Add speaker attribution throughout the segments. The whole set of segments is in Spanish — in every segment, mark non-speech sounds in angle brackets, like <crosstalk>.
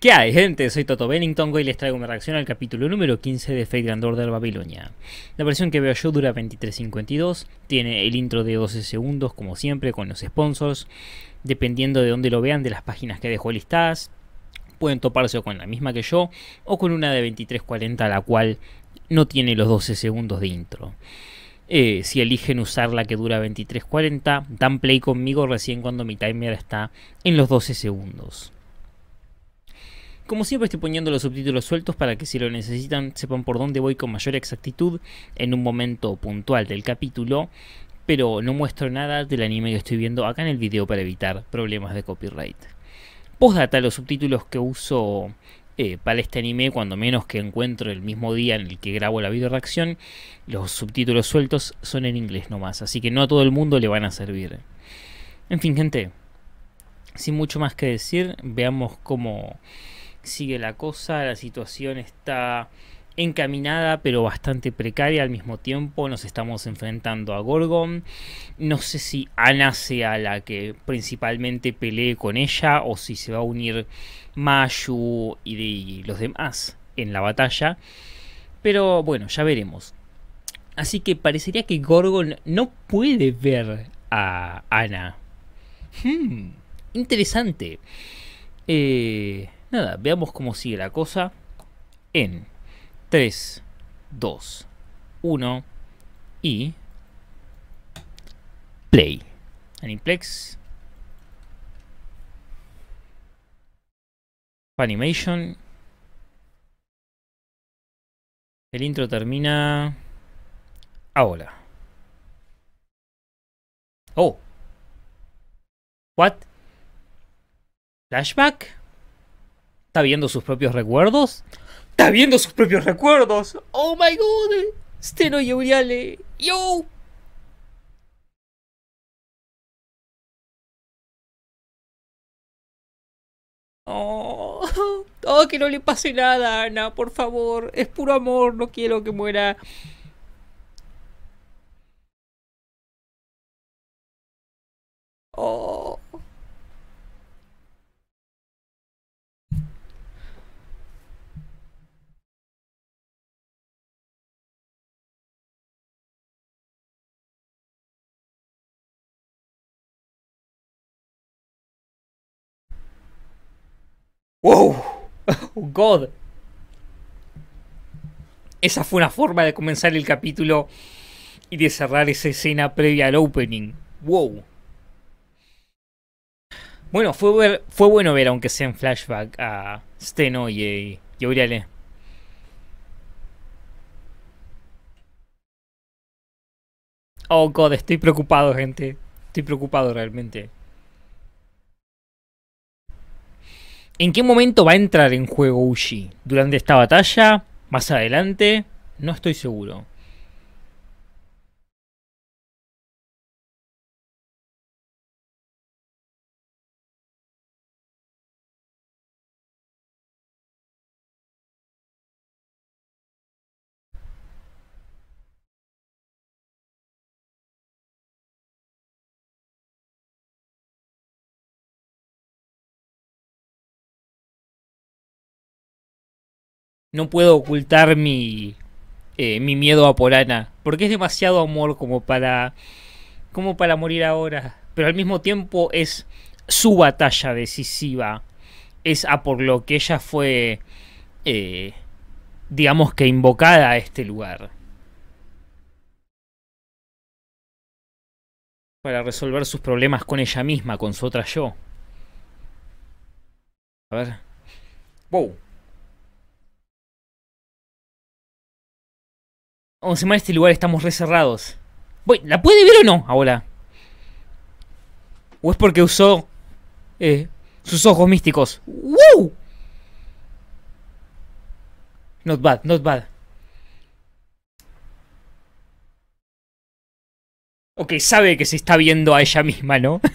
Speaker 1: ¿Qué hay, gente? Soy Toto Bennington y les traigo mi reacción al capítulo número 15 de Fate Grand Order Babilonia. La versión que veo yo dura 23.52, tiene el intro de 12 segundos como siempre con los sponsors, dependiendo de dónde lo vean de las páginas que dejo listadas, pueden toparse con la misma que yo o con una de 23.40 la cual no tiene los 12 segundos de intro. Eh, si eligen usar la que dura 23.40, dan play conmigo recién cuando mi timer está en los 12 segundos. Como siempre estoy poniendo los subtítulos sueltos para que si lo necesitan sepan por dónde voy con mayor exactitud en un momento puntual del capítulo, pero no muestro nada del anime que estoy viendo acá en el video para evitar problemas de copyright. Postdata, los subtítulos que uso eh, para este anime, cuando menos que encuentro el mismo día en el que grabo la video reacción, los subtítulos sueltos son en inglés nomás, así que no a todo el mundo le van a servir. En fin, gente, sin mucho más que decir, veamos cómo sigue la cosa, la situación está encaminada pero bastante precaria al mismo tiempo. Nos estamos enfrentando a Gorgon. No sé si Ana sea la que principalmente pelee con ella o si se va a unir Mayu y, los demás en la batalla. Pero bueno, ya veremos. Así que parecería que Gorgon no puede ver a Ana. Hmm, interesante. Eh, nada, veamos cómo sigue la cosa en 3, 2, 1 y play. Aniplex. Animation. El intro termina ahora. Oh. What? Flashback? ¿Está viendo sus propios recuerdos? está viendo sus propios recuerdos. Oh my god. Steno y Euriale. Yo. Oh, <laughs> oh, que no le pase nada, Ana, por favor. Es puro amor, no quiero que muera. Oh. ¡Wow! Oh, God. Esa fue una forma de comenzar el capítulo y de cerrar esa escena previa al opening. ¡Wow! Bueno, fue, fue bueno ver, aunque sea en flashback, a Steno y, y Aurele. Oh god, estoy preocupado, gente. Estoy preocupado realmente. ¿En qué momento va a entrar en juego Ushi? ¿Durante esta batalla? ¿Más adelante? No estoy seguro. No puedo ocultar mi, eh, mi miedo a Porana. Porque es demasiado amor como para, como para morir ahora. Pero al mismo tiempo es su batalla decisiva. Es a por lo que ella fue, eh, digamos que invocada a este lugar. Para resolver sus problemas con ella misma, con su otra yo. A ver. Wow. Vamos a este lugar, estamos reserrados. Voy, ¿La puede ver o no ahora? ¿O es porque usó eh, sus ojos místicos? ¡Woo! Not bad, not bad. Ok, sabe que se está viendo a ella misma, ¿no? <laughs>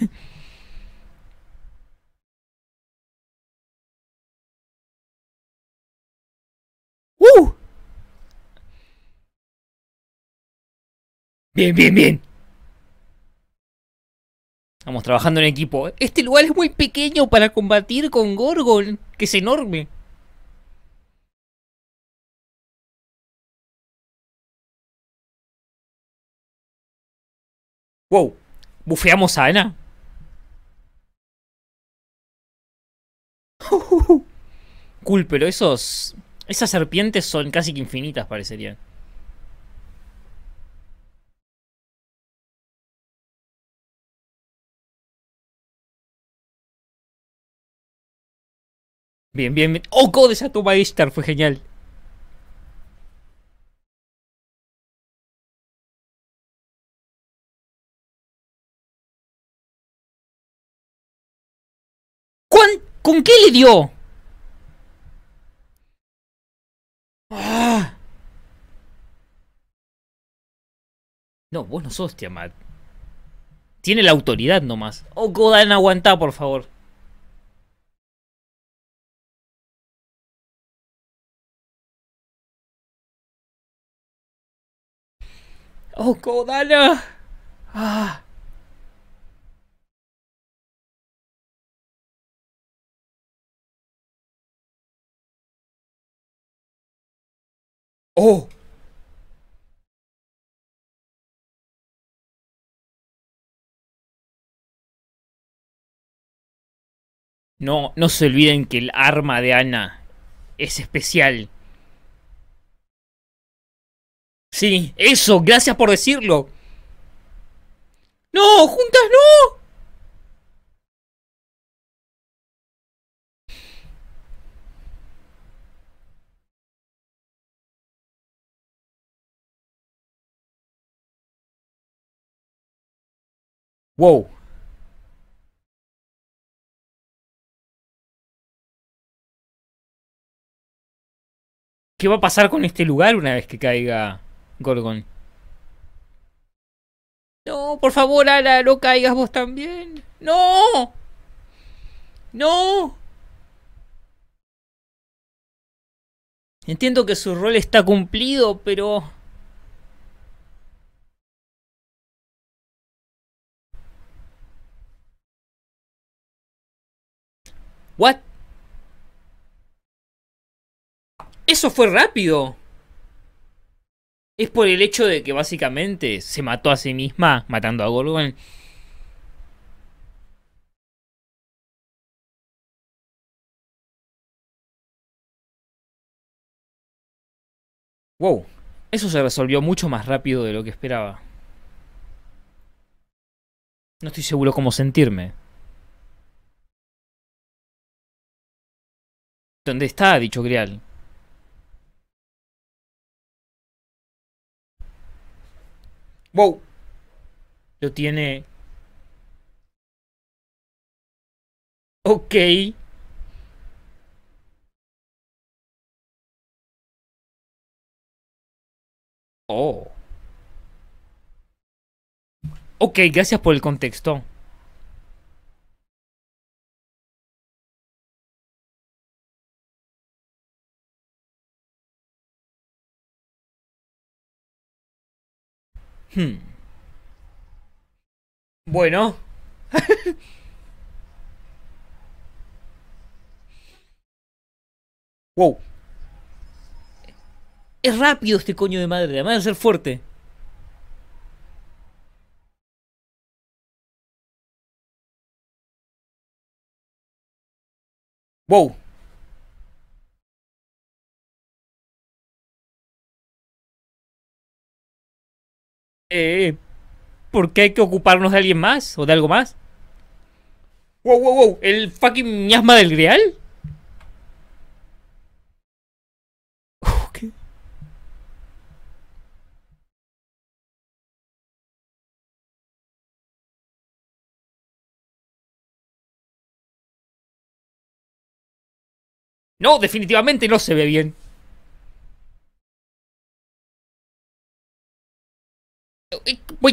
Speaker 1: ¡Uh! Bien, bien, bien. Vamos trabajando en equipo. Este lugar es muy pequeño para combatir con Gorgon, que es enorme. Wow, bufeamos a Ana. <laughs> cool, pero esos. Esas serpientes son casi que infinitas, parecerían. Bien, bien, bien. ¡Oh, God! Esa toma de fue genial. ¿Cuán? ¿Con qué le dio? Ah. No, vos no sos Tiamat. Tiene la autoridad nomás. Oh, Godan, aguantá, por favor. Oh, Kodana. Ah. Oh. No, no se olviden que el arma de Ana es especial. Sí, eso, gracias por decirlo. No, juntas no. Wow. ¿Qué va a pasar con este lugar una vez que caiga Gorgon? No, por favor, Ala, no caigas vos también. No. No. Entiendo que su rol está cumplido, pero... ¿What? Eso fue rápido. Es por el hecho de que básicamente se mató a sí misma matando a Gorgon. Wow, eso se resolvió mucho más rápido de lo que esperaba. No estoy seguro cómo sentirme. ¿Dónde está dicho Grial? Wow. Lo tiene. Ok. Oh. Ok, gracias por el contexto. Hmm. Bueno. <laughs> wow. Es rápido este coño de madre, además de ser fuerte. Wow. Eh, ¿Por qué hay que ocuparnos de alguien más? ¿O de algo más? Wow, wow, wow. ¿El fucking miasma del grial? Okay. No, definitivamente no se ve bien.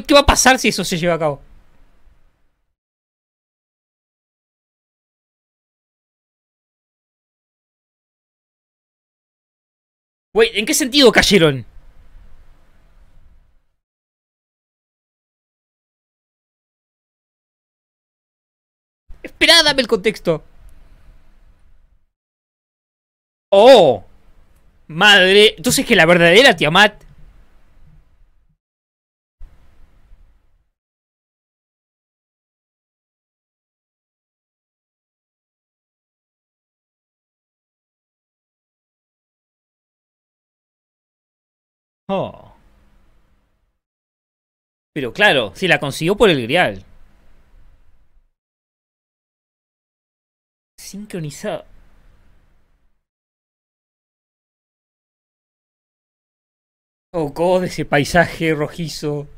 Speaker 1: ¿Qué va a pasar si eso se lleva a cabo? Güey, ¿en qué sentido cayeron? Esperá, dame el contexto. Oh. Madre. Entonces que la verdadera Tiamat. Oh. Pero claro, si la consiguió por el grial. Sincronizado. Oh, God, ese paisaje rojizo.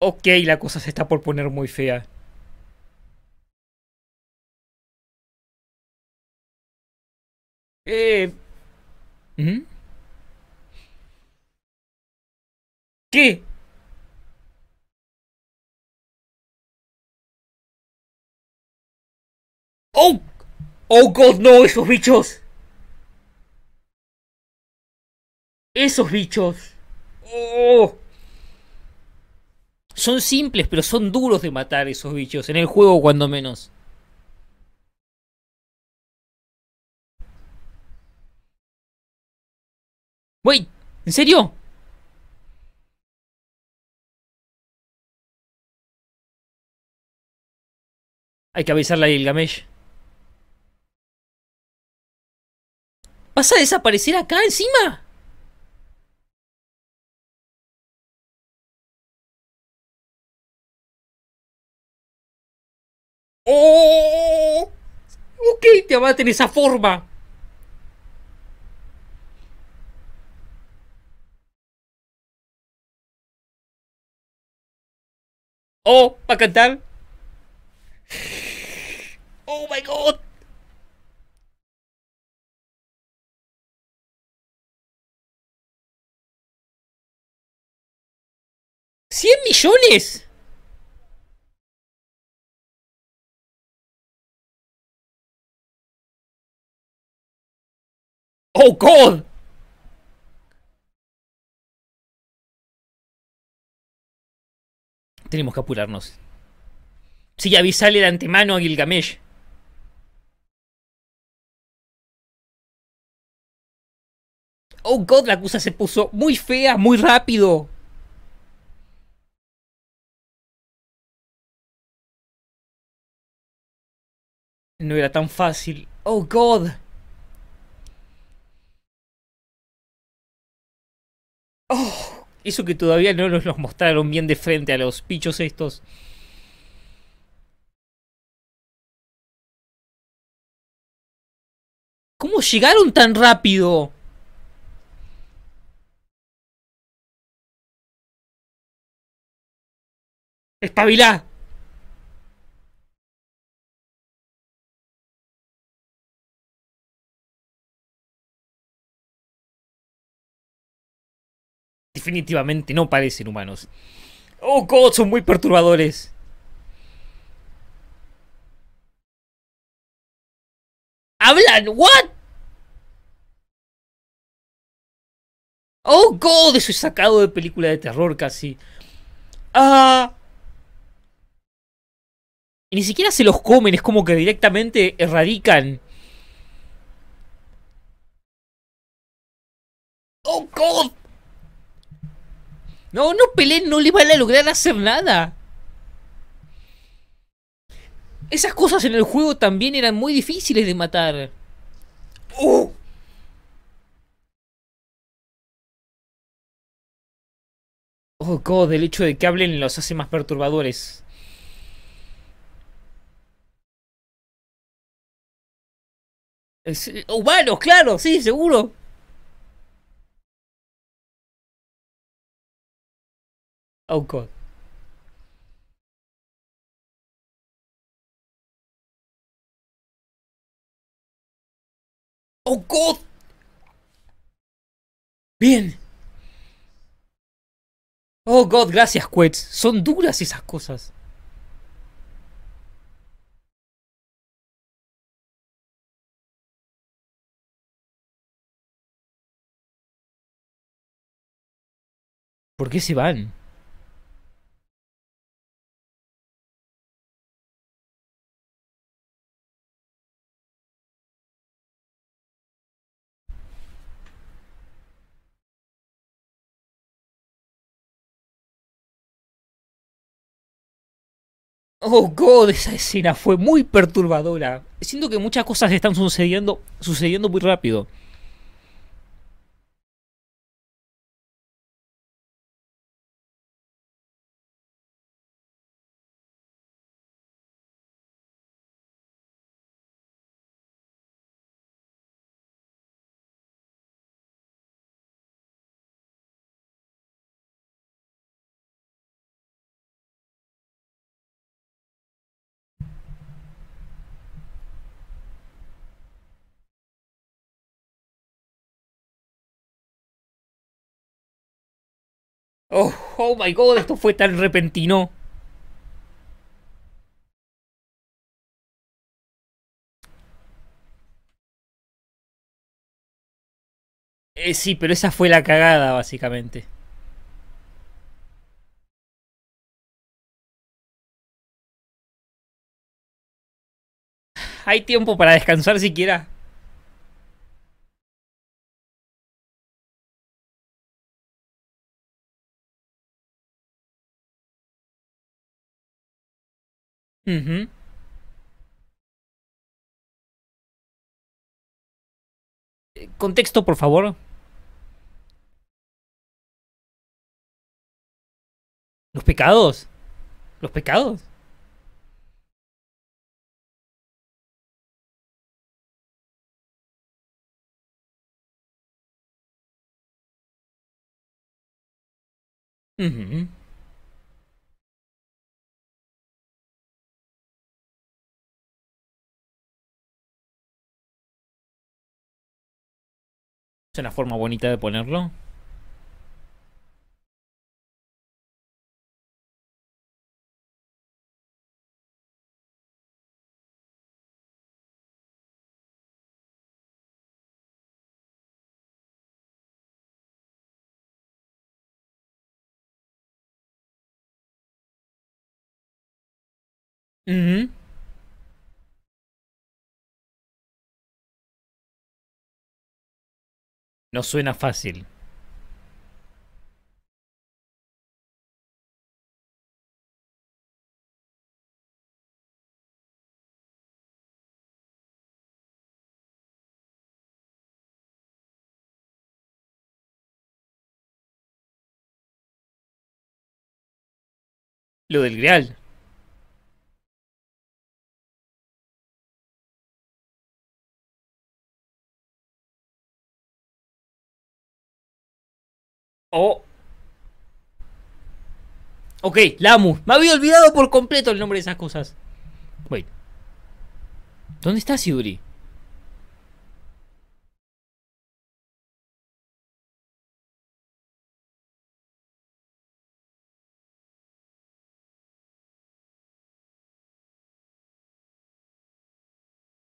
Speaker 1: Ok, la cosa se está por poner muy fea. Eh... ¿Mm? ¿Qué? ¡Oh! ¡Oh, God, no! ¡Esos bichos! ¡Esos bichos! ¡Oh! Son simples, pero son duros de matar esos bichos. En el juego, cuando menos. Wait, ¿en serio? Hay que avisarle a Gilgamesh. ¿Vas a desaparecer acá encima? ¡Oh! Ok, te va a tener esa forma. Oh, ¿va a cantar? Oh my god. ¡100 millones! ¡Oh, God! Tenemos que apurarnos. Sí, avisale de antemano a Gilgamesh. Oh god, la cosa se puso muy fea, muy rápido. No era tan fácil. Oh god. Oh, eso que todavía no nos los mostraron bien de frente a los pichos estos. ¿Cómo llegaron tan rápido? ¡Espabilá! Definitivamente no parecen humanos. Oh, God, son muy perturbadores. ¡Hablan! ¿What? Oh, God, eso es sacado de película de terror casi. Ah. Y ni siquiera se los comen, es como que directamente erradican. Oh, God. No, no peleen, no le van a lograr hacer nada. Esas cosas en el juego también eran muy difíciles de matar. ¡Oh! Oh, God, el hecho de que hablen los hace más perturbadores. humanos, claro, sí, seguro. oh God. Oh God. Bien. Oh God, gracias, Quetz. Son duras esas cosas. ¿Por qué se van? Oh god, esa escena fue muy perturbadora. Siento que muchas cosas están sucediendo, sucediendo muy rápido. Oh, my god, esto fue tan repentino. Eh, sí, pero esa fue la cagada, básicamente. ¿Hay tiempo para descansar siquiera? Contexto, por favor. ¿Los pecados? ¿Los pecados? Es una forma bonita de ponerlo. Uh No suena fácil. Lo del Grial. Oh. Ok, Lamu. Me había olvidado por completo el nombre de esas cosas. Wait. ¿Dónde está Yuri?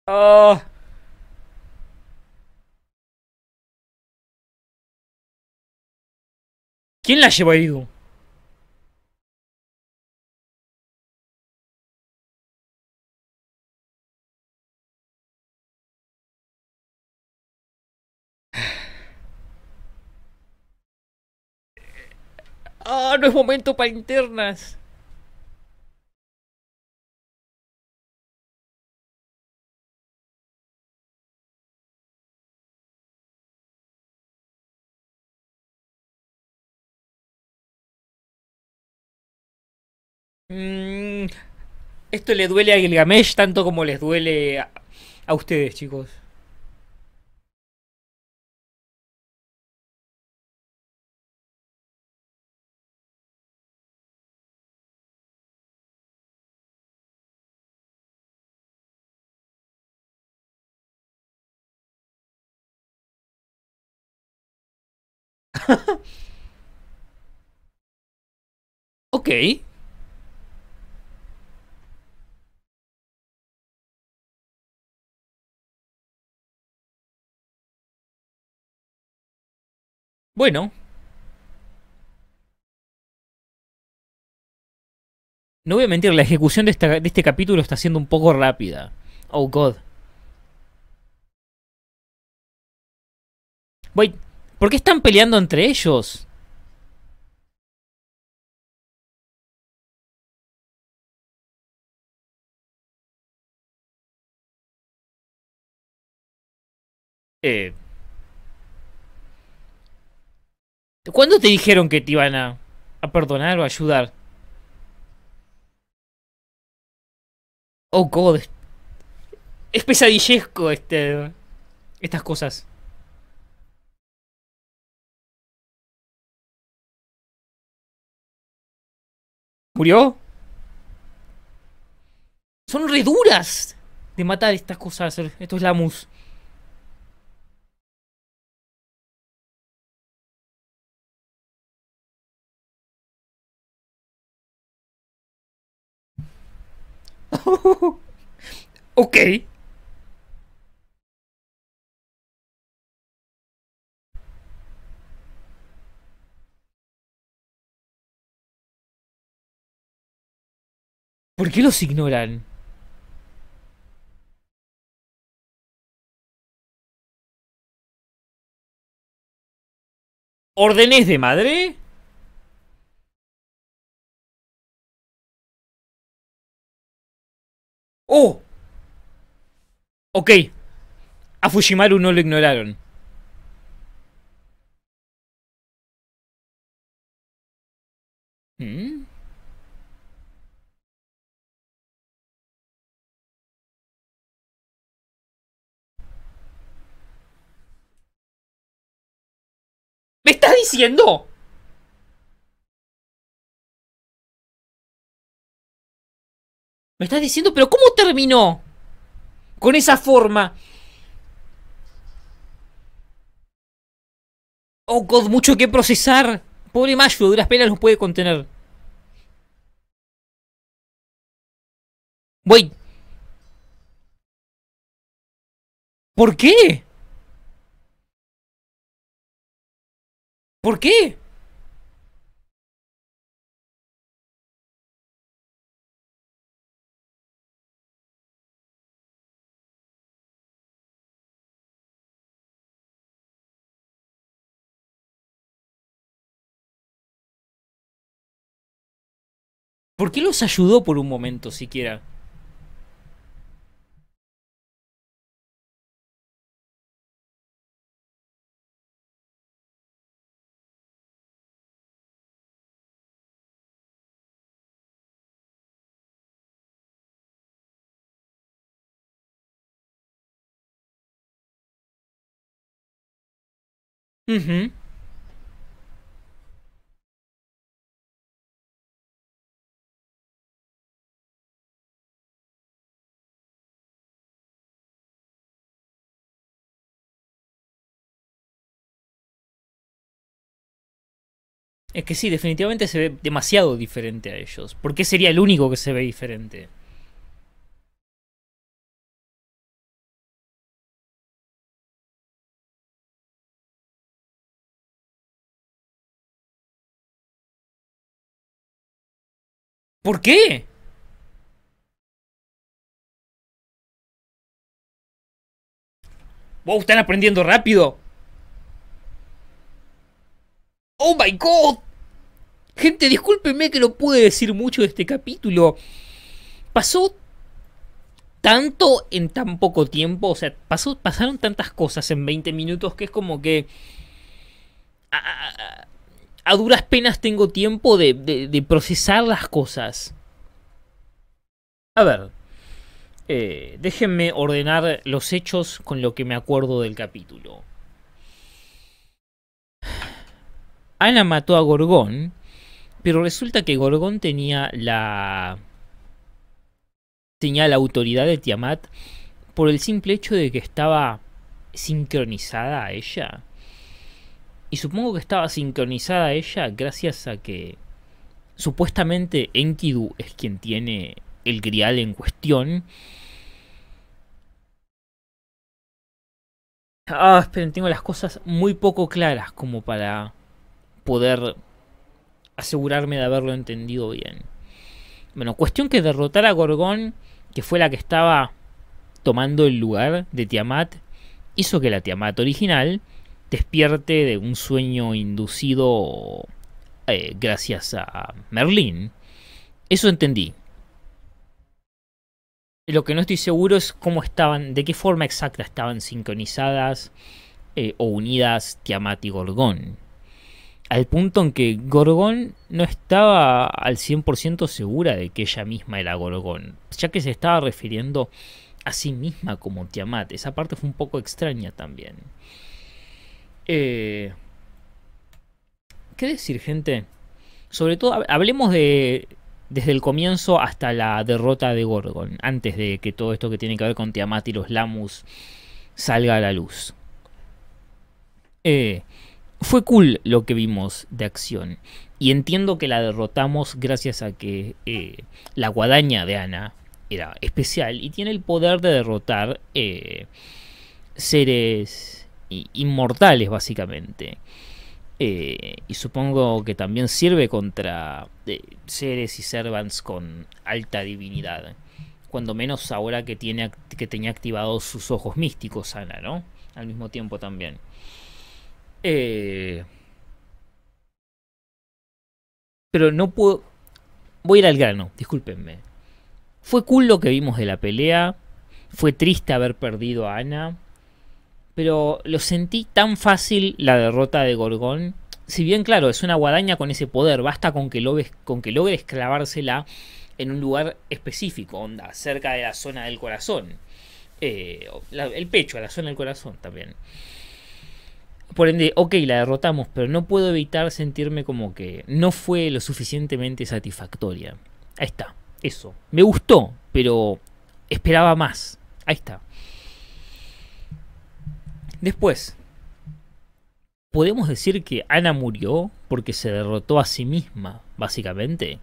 Speaker 1: Oh. ¿Quién la llevó ahí? Ah, no es momento para internas. Mm, esto le duele a Gilgamesh tanto como les duele a, a ustedes, chicos. <laughs> ok. Bueno. No voy a mentir, la ejecución de, este capítulo está siendo un poco rápida. Oh, God. Wait, ¿por qué están peleando entre ellos? Eh... ¿Cuándo te dijeron que te iban a, a perdonar o a ayudar? Oh god. Es pesadillesco este. Estas cosas. ¿Murió? Son re duras de matar estas cosas, estos lamus. <laughs> ok. ¿Por qué los ignoran? ¿Órdenes de madre? ¡Oh! Ok. A Fushimaru no lo ignoraron. ¿Mm? ¿Me estás diciendo? ¿Me estás diciendo? ¿Pero cómo terminó? Con esa forma. Oh, God, mucho que procesar. Pobre Mayo, duras penas los puede contener. Wait. ¿Por qué? ¿Por qué? ¿Por qué los ayudó por un momento siquiera? Es que sí, definitivamente se ve demasiado diferente a ellos. ¿Por qué sería el único que se ve diferente? ¿Por qué? Wow, están aprendiendo rápido. Oh my god. Gente, discúlpenme que no pude decir mucho de este capítulo. Pasó tanto en tan poco tiempo, o sea, pasaron tantas cosas en 20 minutos que es como que a, a- duras penas tengo tiempo de, de- de procesar las cosas. A ver, eh, déjenme ordenar los hechos con lo que me acuerdo del capítulo. Ana mató a Gorgón, pero resulta que Gorgón tenía la tenía la autoridad de Tiamat por el simple hecho de que estaba sincronizada a ella. Y supongo que estaba sincronizada a ella gracias a que supuestamente Enkidu es quien tiene el grial en cuestión. Ah, esperen, tengo las cosas muy poco claras como para poder asegurarme de haberlo entendido bien. Bueno, cuestión que derrotar a Gorgón, que fue la que estaba tomando el lugar de Tiamat, hizo que la Tiamat original despierte de un sueño inducido eh, gracias a Merlín. Eso entendí. Lo que no estoy seguro es cómo estaban, de qué forma exacta estaban sincronizadas eh, o unidas Tiamat y Gorgón. Al punto en que Gorgón no estaba al 100% segura de que ella misma era Gorgón, ya que se estaba refiriendo a sí misma como Tiamat. Esa parte fue un poco extraña también. Eh, ¿Qué decir, gente? Sobre todo, hablemos de desde el comienzo hasta la derrota de Gorgon, antes de que todo esto que tiene que ver con Tiamat y los Lamus salga a la luz. Eh, fue cool lo que vimos de acción. Y entiendo que la derrotamos gracias a que eh, la guadaña de Ana era especial y tiene el poder de derrotar eh, seres inmortales, básicamente. Eh, y supongo que también sirve contra eh, seres y servants con alta divinidad. Cuando menos ahora que, tiene, que tenía activados sus ojos místicos, Ana, ¿no? Al mismo tiempo también. Eh, pero no puedo... Voy a ir al grano, discúlpenme. Fue cool lo que vimos de la pelea. Fue triste haber perdido a Ana pero lo sentí tan fácil la derrota de Gorgón. Si bien, claro, es una guadaña con ese poder, basta con que, logres, con que logres clavársela en un lugar específico, onda, cerca de la zona del corazón. Eh, el pecho, a la zona del corazón también. Por ende, ok, la derrotamos, pero no puedo evitar sentirme como que no fue lo suficientemente satisfactoria. Ahí está, eso. Me gustó, pero esperaba más. Ahí está. Después, podemos decir que Ana murió porque se derrotó a sí misma, básicamente.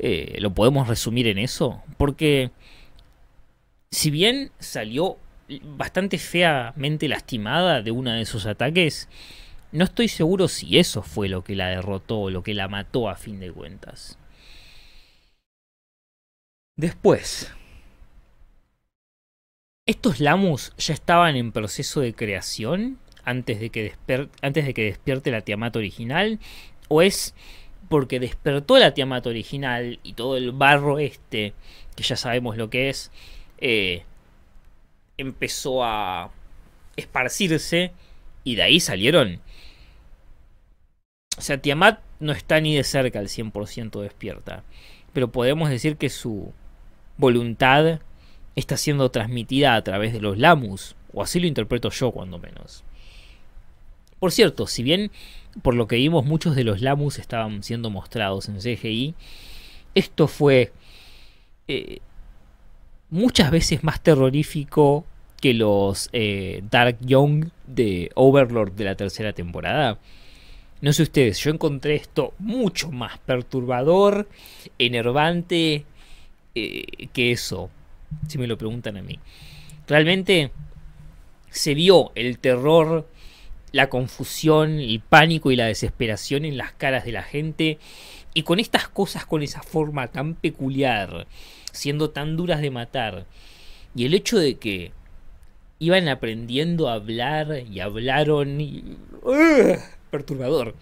Speaker 1: Eh, lo podemos resumir en eso, porque si bien salió bastante feamente lastimada de uno de esos ataques, no estoy seguro si eso fue lo que la derrotó o lo que la mató a fin de cuentas. Después, ¿Estos Lamus ya estaban en proceso de creación antes de que, despierte la Tiamat original? ¿O es porque despertó la Tiamat original y todo el barro este, que ya sabemos lo que es, eh, empezó a esparcirse y de ahí salieron? O sea, Tiamat no está ni de cerca al 100% despierta, pero podemos decir que su voluntad está siendo transmitida a través de los Lamus, o así lo interpreto yo cuando menos. Por cierto, si bien por lo que vimos muchos de los Lamus estaban siendo mostrados en CGI, esto fue eh, muchas veces más terrorífico que los eh, Dark Young de Overlord de la tercera temporada. No sé ustedes, yo encontré esto mucho más perturbador, enervante eh, que eso si me lo preguntan a mí. Realmente se vio el terror, la confusión, el pánico y la desesperación en las caras de la gente. Y con estas cosas, con esa forma tan peculiar, siendo tan duras de matar. Y el hecho de que iban aprendiendo a hablar y hablaron. Y, perturbador.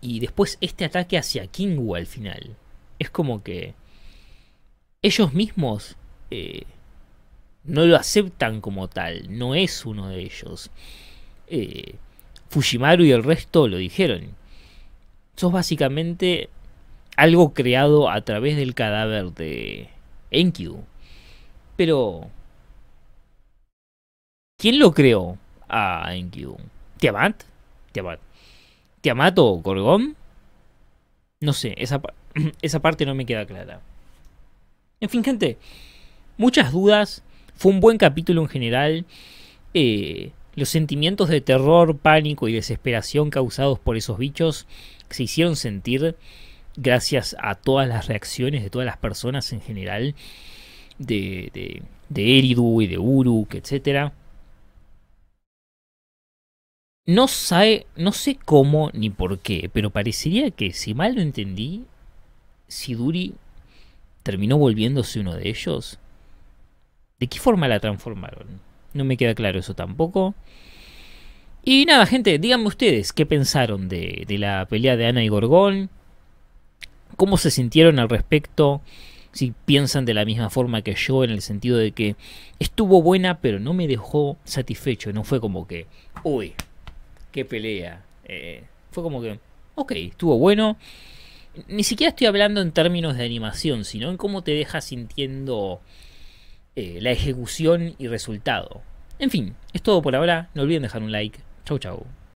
Speaker 1: Y después este ataque hacia Kingu al final. Es como que ellos mismos eh, no lo aceptan como tal, no es uno de ellos. Eh, Fujimaru y el resto lo dijeron. Sos básicamente algo creado a través del cadáver de Enkyu. Pero... ¿Quién lo creó a Enkyu? ¿Tiamat? ¿Tiamat? ¿Tiamat o Gorgon? No sé, esa, <clears throat> esa parte no me queda clara. En fin, gente, muchas dudas. Fue un buen capítulo en general. Eh, los sentimientos de terror, pánico y desesperación causados por esos bichos se hicieron sentir gracias a todas las reacciones de todas las personas en general. De, de, de Eridu y de Uruk, etc. No, sabe, no sé cómo ni por qué, pero parecería que, si mal lo entendí, si Duri terminó volviéndose uno de ellos. ¿De qué forma la transformaron? No me queda claro eso tampoco. Y nada, gente, díganme ustedes qué pensaron de, la pelea de Ana y Gorgón. ¿Cómo se sintieron al respecto? Si piensan de la misma forma que yo, en el sentido de que estuvo buena, pero no me dejó satisfecho. No fue como que, uy, qué pelea. Eh, fue como que, ok, estuvo bueno. Ni siquiera estoy hablando en términos de animación, sino en cómo te deja sintiendo eh, la ejecución y resultado. En fin, es todo por ahora. No olviden dejar un like. Chau chau.